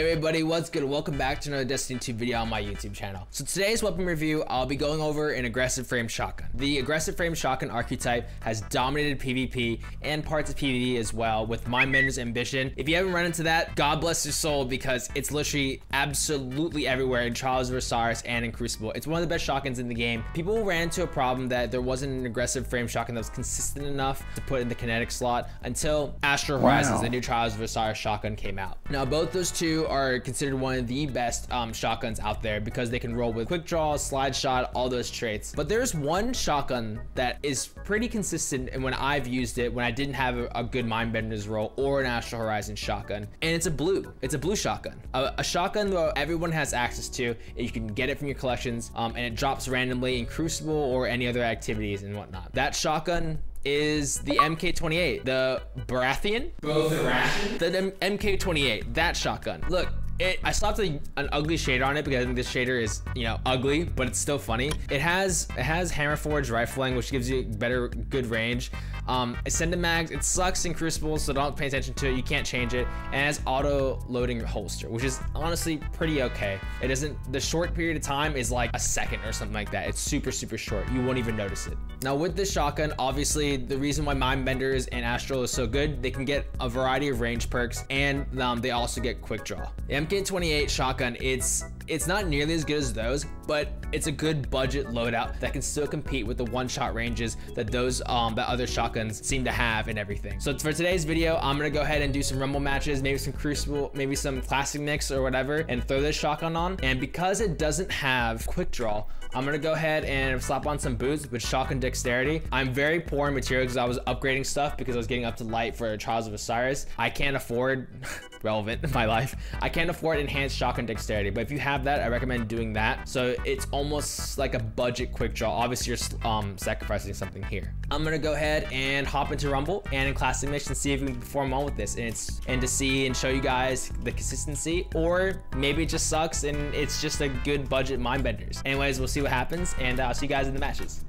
Hey everybody, what's good? Welcome back to another Destiny 2 video on my YouTube channel. So today's weapon review, I'll be going over an aggressive frame shotgun. The aggressive frame shotgun archetype has dominated PvP and parts of PvE as well with Mindbender's Ambition. If you haven't run into that, God bless your soul because it's literally absolutely everywhere in Trials of Osiris and in Crucible. It's one of the best shotguns in the game. People ran into a problem that there wasn't an aggressive frame shotgun that was consistent enough to put in the kinetic slot until Astral Horizons, wow. the new Trials of Osiris shotgun came out. Now both those two are considered one of the best um, shotguns out there because they can roll with quick draw, slide shot, all those traits. But there's one shotgun that is pretty consistent and when I've used it when I didn't have a, a good Mindbender's roll or an Astral Horizon shotgun. And it's a blue. It's a blue shotgun. A, a shotgun that everyone has access to. You can get it from your collections um, and it drops randomly in Crucible or any other activities and whatnot. That shotgun is the MK28, the Baratheon, both the MK28, that shotgun. Look, it, I slapped a, an ugly shader on it because I think this shader is, you know, ugly, but it's still funny. It has it has hammer forge rifling, which gives you better good range. Um, Ascendant mags, it sucks in Crucible, so don't pay attention to it. You can't change it. And it has auto loading holster, which is honestly pretty okay. It doesn't. The short period of time is like a second or something like that. It's super super short. You won't even notice it. Now with this shotgun, obviously the reason why Mindbenders and Astral is so good, they can get a variety of range perks, and um, they also get quick draw. The MK28 shotgun, it's it's not nearly as good as those, but it's a good budget loadout that can still compete with the one-shot ranges that those um, that other shotguns seem to have and everything. So for today's video, I'm gonna go ahead and do some Rumble matches, maybe some Crucible, maybe some Classic Mix or whatever, and throw this shotgun on. And because it doesn't have quick draw, I'm gonna go ahead and slap on some boots with shotgun dexterity. I'm very poor in material because I was upgrading stuff because I was getting up to light for Trials of Osiris. I can't afford relevant in my life. I can't afford enhanced shotgun dexterity, but if you have that, I recommend doing that. So it's almost like a budget quick draw. Obviously, you're um, sacrificing something here. I'm gonna go ahead and hop into Rumble and in Classic and see if we can perform well with this, and it's and to see and show you guys the consistency, or maybe it just sucks and it's just a good budget mind benders. Anyways, we'll see what happens, and I'll see you guys in the matches.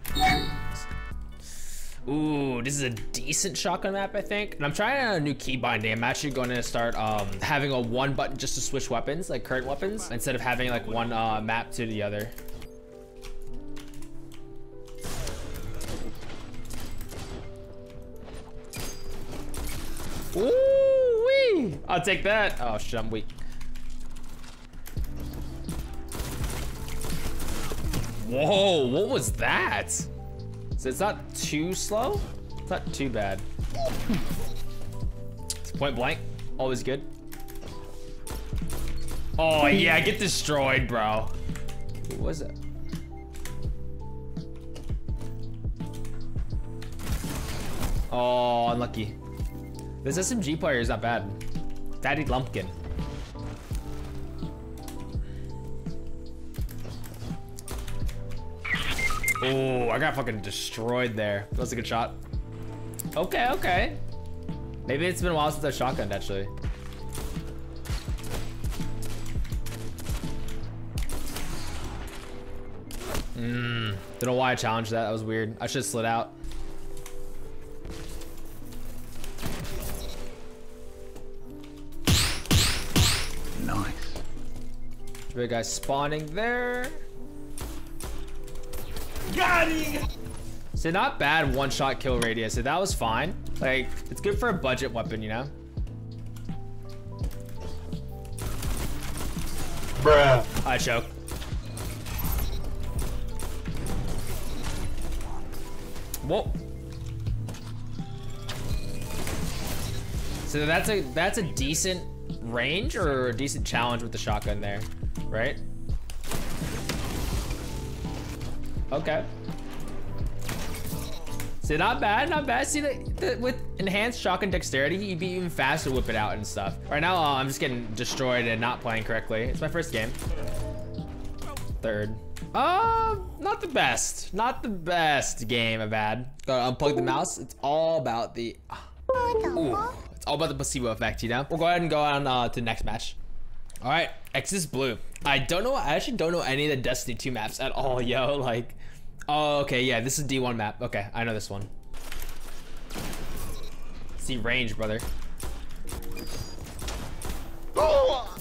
Ooh, this is a decent shotgun map, I think. And I'm trying out a new key binding. I'm actually going to start um, having a one button just to switch weapons, like current weapons, instead of having like one uh, map to the other. Ooh, wee! I'll take that. Oh shit, I'm weak. Whoa, what was that? So it's not too slow. It's not too bad. It's point blank. Always good. Oh, yeah. Get destroyed, bro. What was it? Oh, unlucky. This SMG player is not bad. Daddy Lumpkin. Oh, I got fucking destroyed there. That was a good shot. Okay, okay. Maybe it's been a while since I've shotgunned, actually. Mmm. Don't know why I challenged that. That was weird. I should have slid out. Nice. Big guy spawning there. Got him! So not bad one-shot kill radius. So that was fine. Like, it's good for a budget weapon, you know? Bruh. I choke. Whoa. So that's a that's a decent range or a decent challenge with the shotgun there, right? Okay. See, not bad, not bad. See, the, the, with enhanced shotgun dexterity, you'd be even faster whip it out and stuff. Right now, uh, I'm just getting destroyed and not playing correctly. It's my first game. Third. Uh, not the best. Not the best game I've had. Gotta unplug the mouse. It's all about the... Ooh, it's all about the placebo effect, you know? We'll go ahead and go on uh, to the next match. All right, Exodus Blue. I don't know, I actually don't know any of the Destiny 2 maps at all, yo. Like, oh, okay, yeah, this is D1 map. Okay, I know this one. See range, brother.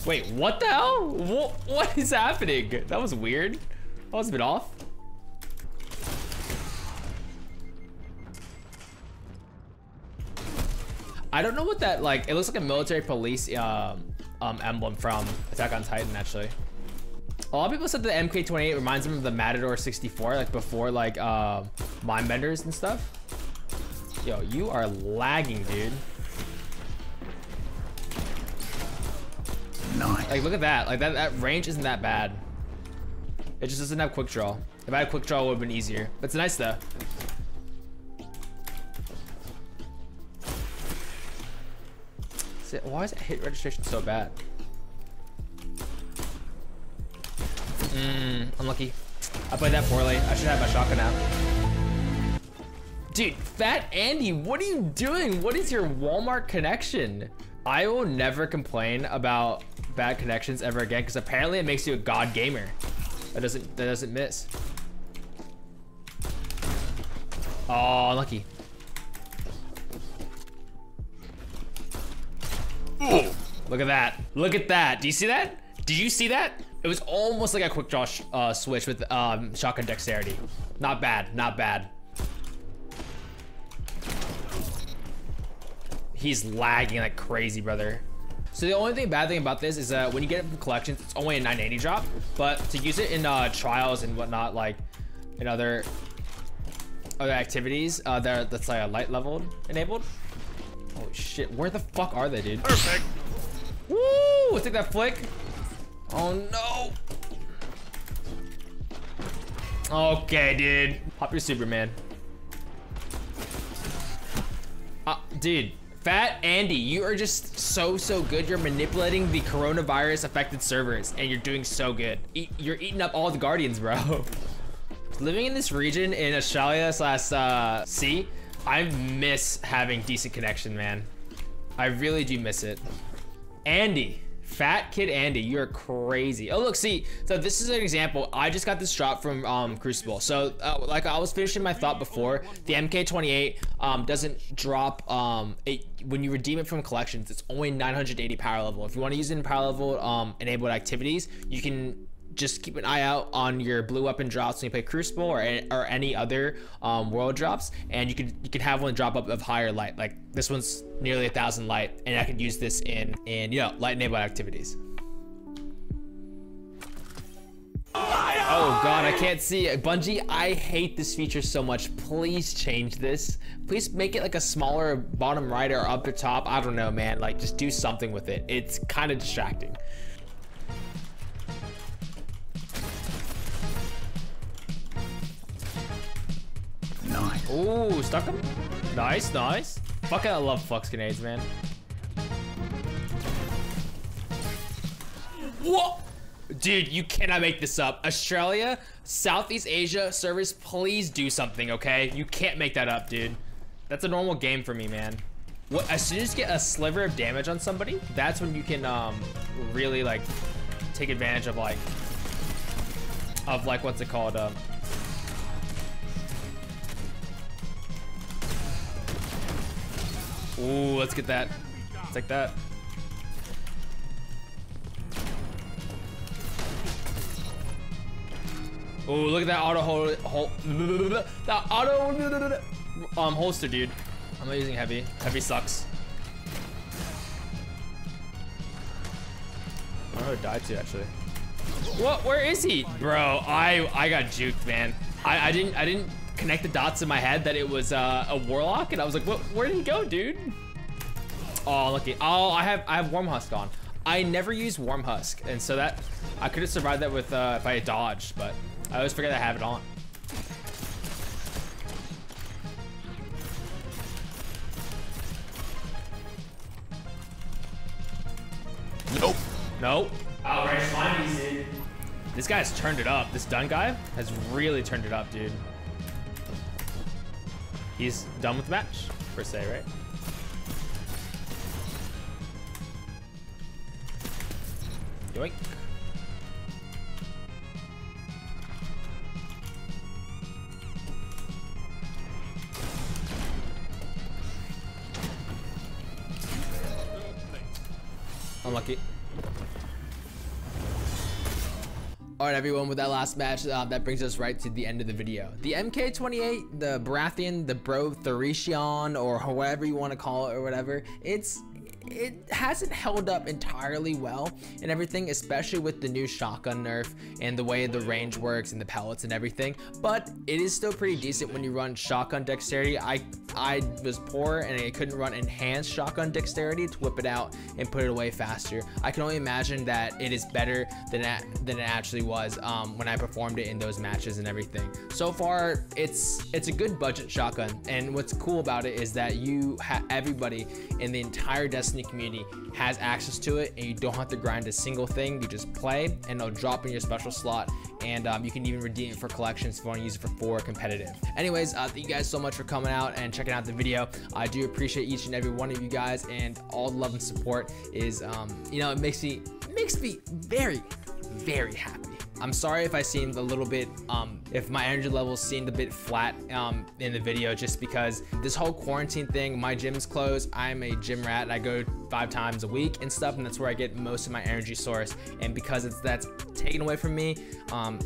Wait, what the hell? What, what is happening? That was weird. That was a bit off. I don't know what that like. It looks like a military police um, um, emblem from Attack on Titan, actually. A lot of people said the MK28 reminds them of the Matador 64, like before like uh, Mindbenders and stuff. Yo, you are lagging, dude. Nice. Like, look at that. Like, that, that range isn't that bad. It just doesn't have quick draw. If I had quick draw, it would have been easier. But it's nice, though. See, Why is it hit registration so bad? Mmm, unlucky. I played that poorly. I should have my shotgun now. Dude, Fat Andy, what are you doing? What is your Walmart connection? I will never complain about bad connections ever again because apparently it makes you a god gamer. That doesn't that doesn't miss. Oh, lucky. Look at that. Look at that. Do you see that? Did you see that? It was almost like a quick draw uh, switch with um, shotgun dexterity. Not bad. Not bad. He's lagging like crazy, brother. So the only thing bad thing about this is that when you get it from collections, it's only a 980 drop. But to use it in uh, trials and whatnot, like in other other activities, uh, that that's like a light leveled enabled. Oh shit, where the fuck are they, dude? Perfect. Woo! Let's take that flick. Oh no. Okay, dude. Pop your Superman. Uh, dude, Fat Andy, you are just so, so good. You're manipulating the coronavirus affected servers and you're doing so good. You're eating up all the Guardians, bro. Living in this region in Australia slash uh, sea, I miss having decent connection, man. I really do miss it. Andy, Fat Kid Andy, you're crazy. Oh, look, see, so this is an example. I just got this drop from um, Crucible. So, uh, like I was finishing my thought before, the MK28 um, doesn't drop um, it, when you redeem it from collections. It's only 980 power level. If you want to use it in power level um, enabled activities, you can just keep an eye out on your blue weapon drops when you play Crucible or, or any other um, world drops, and you could you could have one drop up of higher light. Like this one's nearly a thousand light, and I could use this in in you know light enabled activities. Oh god, I can't see it. Bungie, I hate this feature so much. Please change this. Please make it like a smaller bottom right or upper top. I don't know, man. Like just do something with it. It's kind of distracting. Ooh, stuck him. Nice, nice. Fucking I love flux grenades, man. What? Dude, you cannot make this up. Australia, Southeast Asia servers, please do something, okay? You can't make that up, dude. That's a normal game for me, man. What, as soon as you get a sliver of damage on somebody, that's when you can um, really like take advantage of like, of like, what's it called? Um, Ooh, let's get that. Take that. Ooh, look at that auto hold, hold that auto um holster, dude. I'm not using heavy. Heavy sucks. I don't know who died to actually. What? Where is he, bro? I I got juked, man. I I didn't I didn't connect the dots in my head that it was uh, a warlock, and I was like, what? Where did he go, dude? Oh, lucky. Oh, I have I have Wormhusk on. I never use Wormhusk, and so that I could have survived that with uh, if I had dodged, but I always forget I have it on. Nope. Nope. Outright slimy, dude. This guy's turned it up. This done guy has really turned it up, dude. He's done with the match, per se, right? Yoink. All right, everyone, with that last match, uh, that brings us right to the end of the video. The MK28, the Baratheon, the Bro Therition, or whatever you want to call it or whatever, it's it hasn't held up entirely well and everything, especially with the new shotgun nerf and the way the range works and the pellets and everything. But it is still pretty decent when you run shotgun dexterity. I I was poor and I couldn't run enhanced shotgun dexterity to whip it out and put it away faster. I can only imagine that it is better than it, than it actually was um, when I performed it in those matches and everything. So far, it's it's a good budget shotgun, and what's cool about it is that you have everybody in the entire Destiny Destiny community has access to it and you don't have to grind a single thing. You just play and it'll drop in your special slot and um, you can even redeem it for collections if you want to use it for four competitive. Anyways, uh, thank you guys so much for coming out and checking out the video. I do appreciate each and every one of you guys and all the love and support is, um, you know, it makes me, makes me very, very happy. I'm sorry if I seemed a little bit, um, if my energy levels seemed a bit flat um, in the video, just because this whole quarantine thing, my gym's closed. I'm a gym rat. I go five times a week and stuff, and that's where I get most of my energy source. And because it's that's taken away from me, um,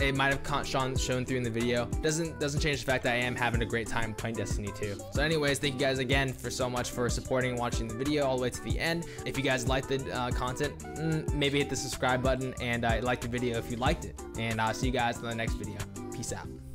it might have shown, shown through in the video. Doesn't doesn't change the fact that I am having a great time playing Destiny 2. So anyways, thank you guys again for so much for supporting and watching the video all the way to the end. If you guys liked the uh, content, mm, maybe hit the subscribe button and uh, like the video if you liked it. And I'll see you guys in the next video. Peace out.